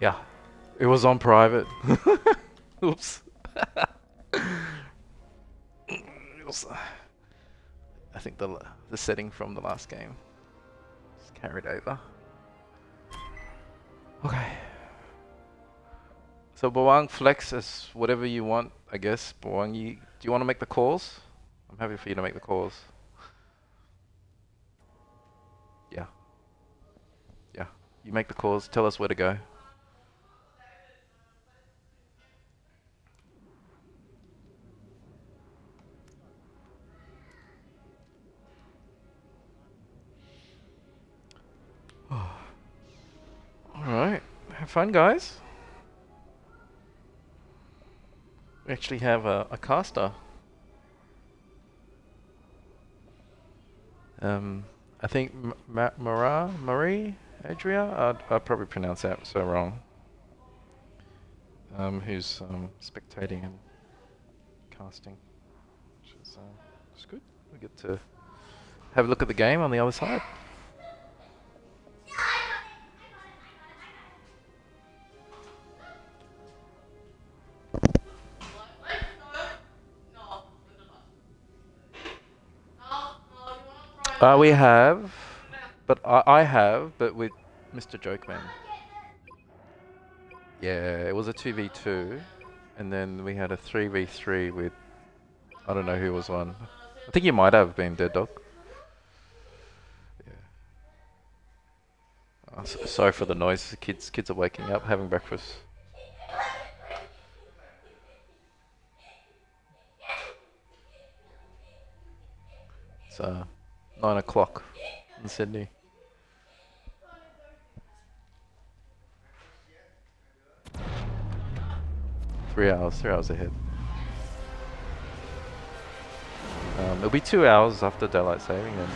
Yeah, it was on private. Oops. I think the the setting from the last game is carried over. Okay. So Bawang flex as whatever you want, I guess. Bawang, you, do you want to make the calls? I'm happy for you to make the calls. Yeah. Yeah. You make the calls. Tell us where to go. Have fun, guys. We actually have a, a caster. Um, I think Ma- Mara, Marie, Adria. I'd, I'd probably pronounce that so wrong. Um, who's um, spectating and casting, which is uh, it's good. We get to have a look at the game on the other side. Uh, we have, but I, I have, but with Mr. Jokeman. Yeah, it was a 2v2, and then we had a 3v3 with, I don't know who was on. I think you might have been Deddawg. Yeah. Oh, so, sorry for the noise. The kids, kids are waking up, having breakfast. Uh, nine o'clock in Sydney. Three hours, three hours ahead. Um, it'll be two hours after daylight saving then.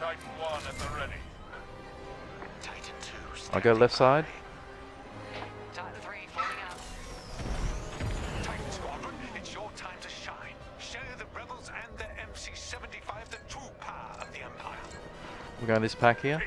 Titan 1 at the ready. Titan 2. I'll go left side. We're going this pack here.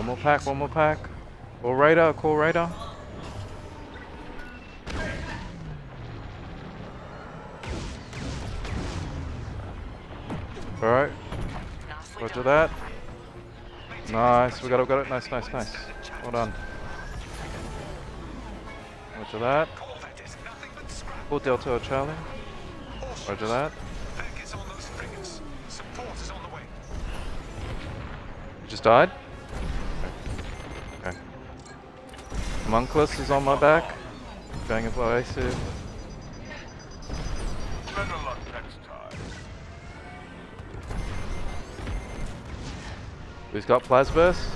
One more pack, one more pack. Call radar, call radar. Alright, roger that. Nice, we got it, we got it. Nice, nice, nice. Well done. Roger that. Full Delta Charlie. Roger that. You just died? Monkless is on my back. Next time. Who's got Plasburst?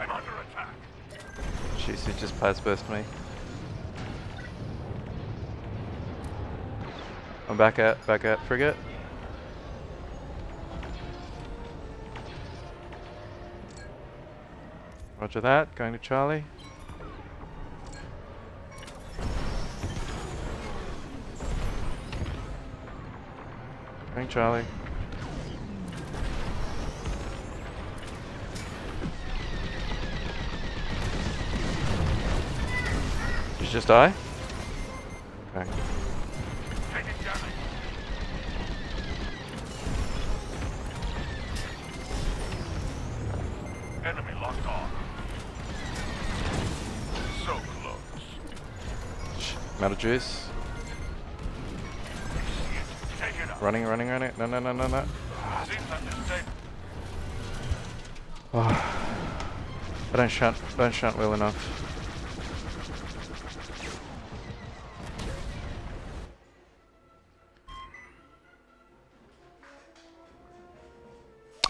I'm under attack. Jeez, he just Plasburst me. I'm back at back at frigate. Roger that. Going to Charlie. Going Charlie. Did you just die? juice. Running, running, running. No, no, no, no, no. Oh. I don't shunt, don't shunt well enough.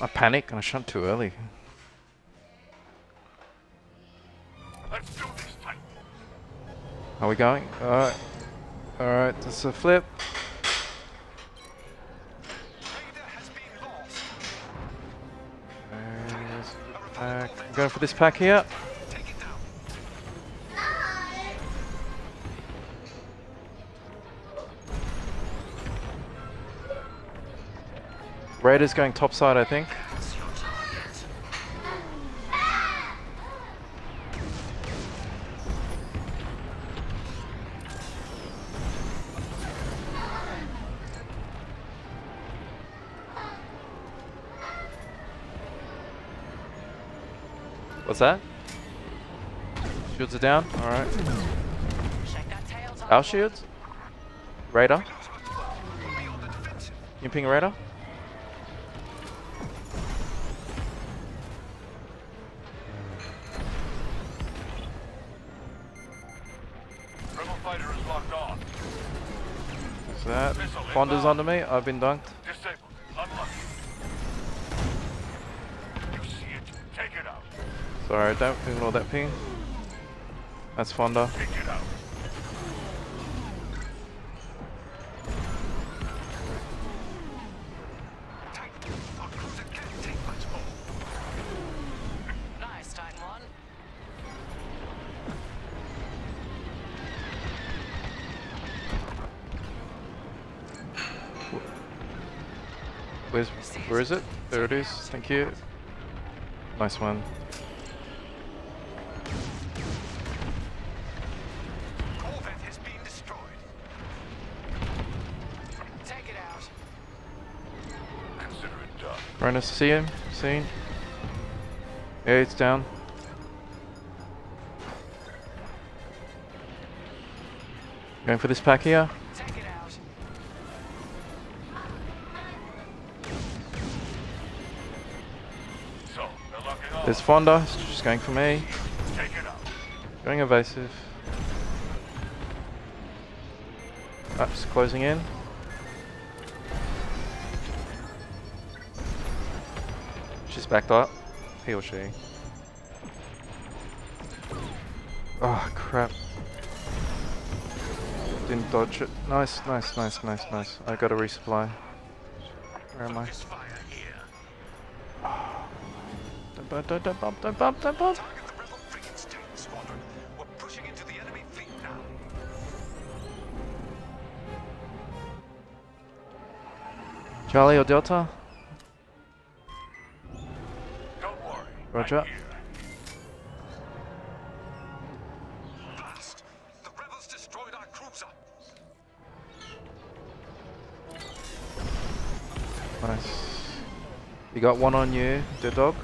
I panic and I shunt too early. Are we going? Alright. Alright, that's a flip. I'm going for this pack here. Raiders going topside, I think. That? Shields are down. Alright. Check that tail top. Our shields? Radar. Be on the defensive. You ping Raider? Rebel fighter is locked on. What's that? Fonda's under me. I've been dunked. Disabled. Unlucky. You see it. Take it out. Sorry, don't ignore that ping. That's Fonda. Take it out. Titan. Our cruiser can't take much more. Nice, Titan 1. Where's, where is it? There it is. Thank you. Nice one. It to see him? Seen? Yeah, it's down. Going for this pack here. So. There's Fonda. Just going for me. Going evasive. Just closing in. She's backed up. He or she. Oh, crap. Didn't dodge it. Nice, nice, nice, nice, nice. I got a resupply. Where am I? Focus fire here. Don't bump, don't, bump, don't bump, don't bump. Target the rebel Roger. I'm. Blast! The rebels destroyed our cruiser. Nice. You got one on you, the dog.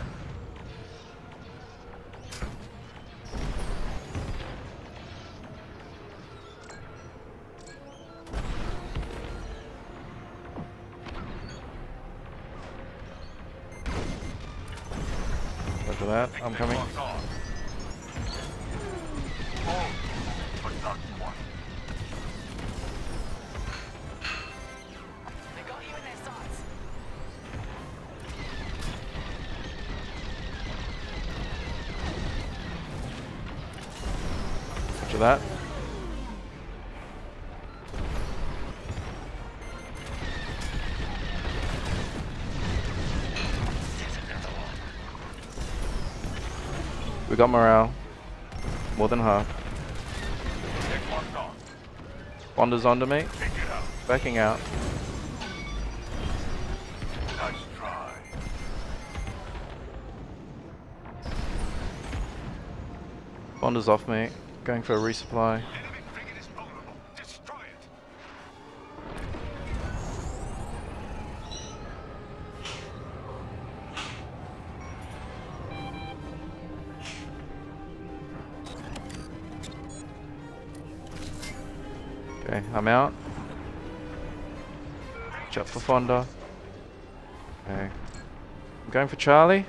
After that. We got morale. More than half. Fonda's onto me. Backing out. Fonda's off me. Going for a resupply. Okay, I'm out. Out for Fonda. Okay. I'm going for Charlie.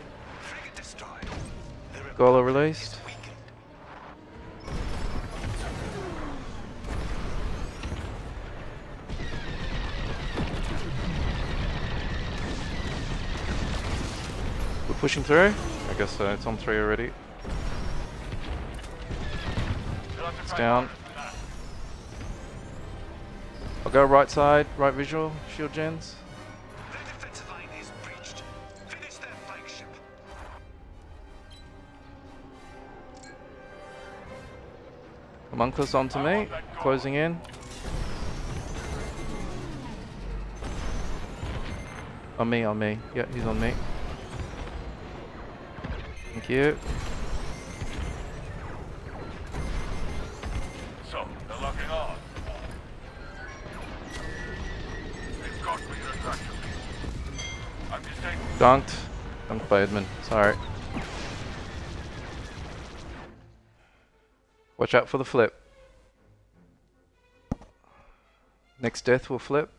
Gola released. Pushing through? I guess so. It's on three already. It's down. I'll go right side, right visual, shield gens. Humunkulus onto me, closing in. On me, on me. Yeah, he's on me. You. So, they're locking on. They've got me. I'm disabled. Dunked. Dunked by Edmund. Sorry. Watch out for the flip. Next death will flip.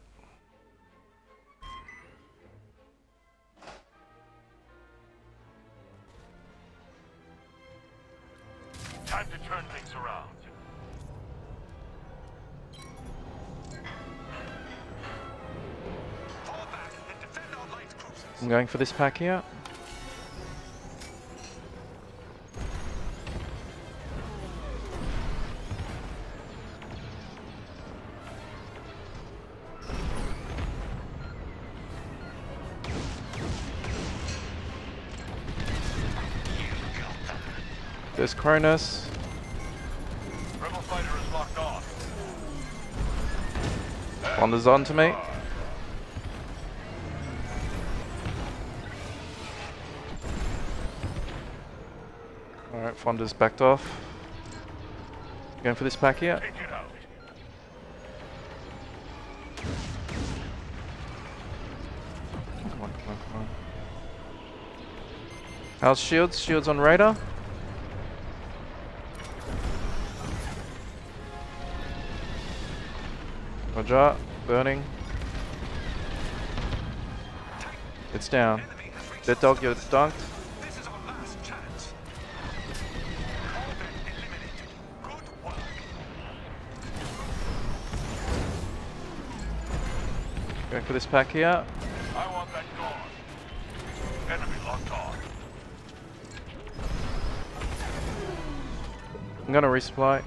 I'm going for this pack here. There's Kronus. Rebel fighter is locked on. Wanda's on to me. Fonda's backed off. Going for this pack here. Come on, come on, come on. How's shields? Shields on radar? Roger, burning. It's down. Deddawg, you're dunked. For this pack here. I want that gone. Enemy locked on. I'm gonna resupply.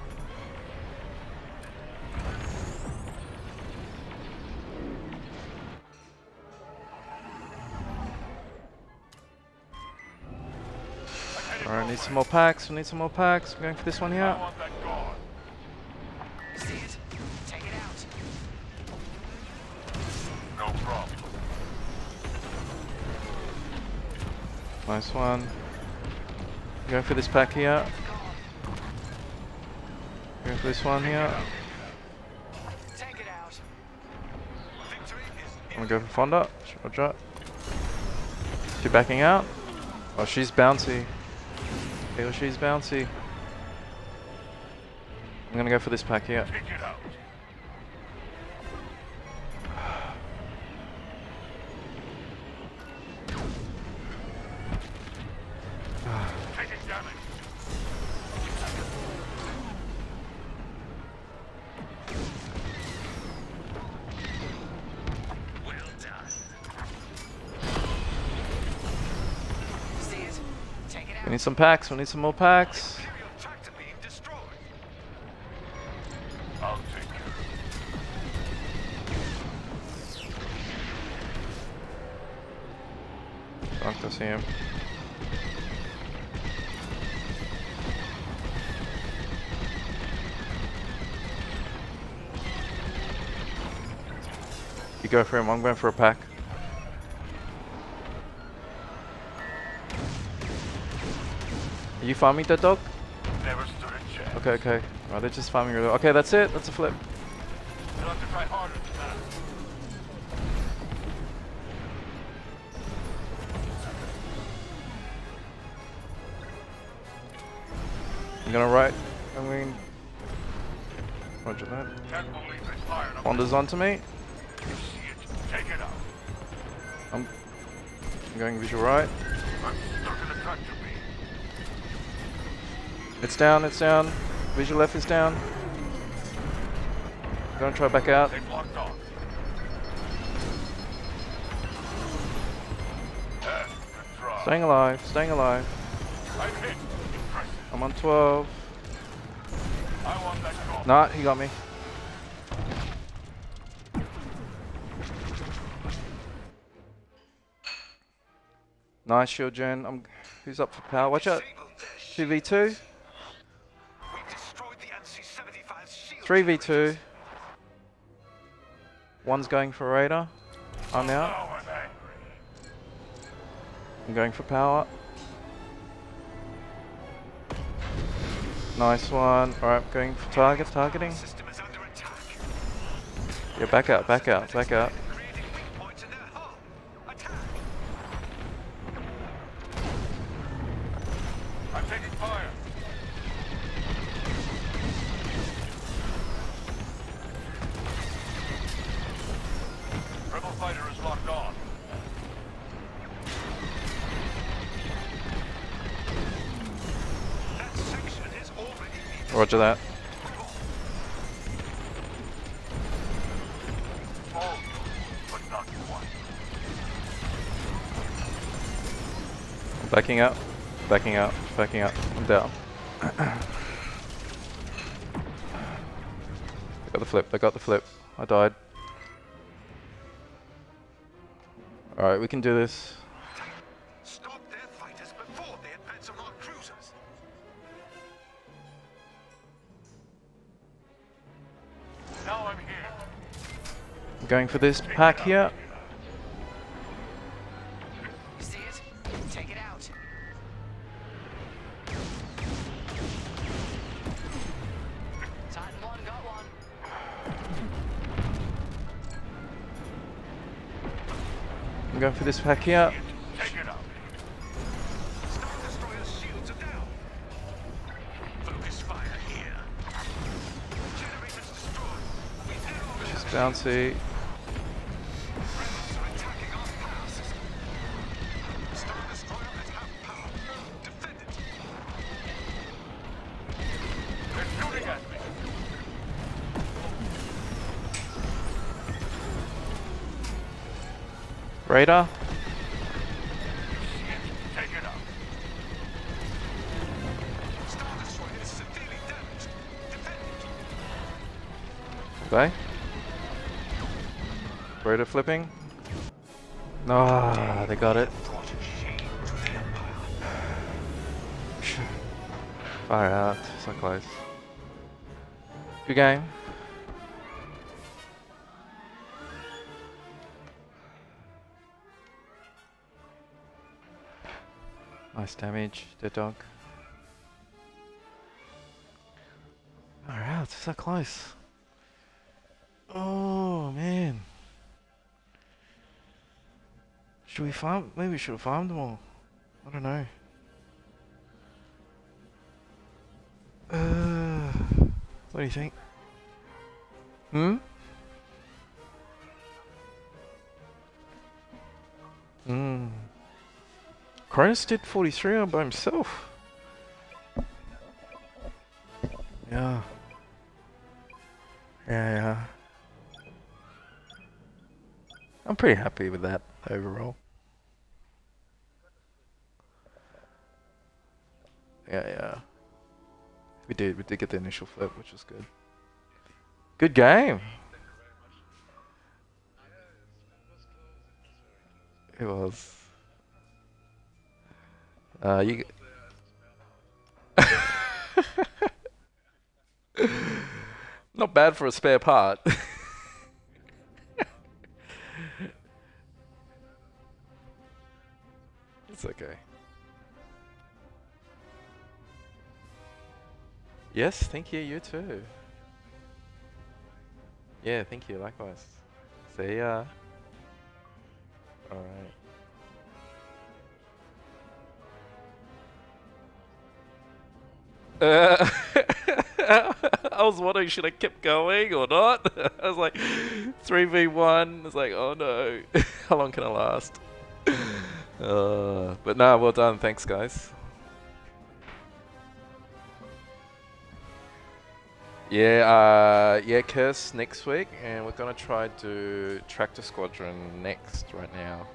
Alright, need some more packs. We need some more packs. We're going for this one here. Nice one. Going for this pack here. Going for this one here. Take it out. I'm gonna go for Fonda. Roger. She backing out? Oh, she's bouncy. Well, she's bouncy. I'm gonna go for this pack here. We need some packs. We need some more packs. Fuck, I see him. You go for him. I'm going for a pack. Are you farming that dog? Never stood a chance. Okay, okay. Right, they're just farming. really- Okay, that's it. That's a flip. You'll have to try harder than that. I'm gonna right. I mean, Roger that. Can't believe they fired up. Onto me. You see it. Take it out. I'm, I'm going visual right. I'm stuck in a tractor beam. It's down. It's down. Visual left is down. Gonna try back out. Staying alive, staying alive. I'm. I'm on 12. I want that gold. Nah, he got me. Nice shield gen. I'm who's up for power? Watch out. Disabled their 2v2. 3v2. One's going for Raider. I'm out. I'm going for power. Nice one. Alright, going for target, targeting. Yeah, back out, back out, back out. Roger that. Backing up, backing up, backing up. I'm down. they got the flip, they got the flip. I died. Alright, we can do this. I'm going for this pack here. See it? Take it out. Titan 1 got one. I'm going for this pack here. Take it. Okay. Radar flipping. Ah, they got it. Far out. So close. Good game. Nice damage, Deddawg. Out. So close. Oh man. Should we farm? Maybe we should have farmed them all. I don't know. Uh, what do you think? Hmm? Hmm. Kronus did 43 on by himself. Yeah. Yeah, yeah. I'm pretty happy with that overall. Yeah, yeah. We did. We did get the initial flip, which was good. Good game. It was. Uh, you. Not bad for a spare part. it's okay. Yes, thank you. You too. Yeah, thank you. Likewise. See ya. All Uh, I was wondering should I keep going or not. I was like, three v one. It's like, oh no, how long can I last? Uh, but nah, well done. Thanks, guys. Yeah, uh, yeah, Curse next week, and we're gonna try to Tractor Squadron next right now.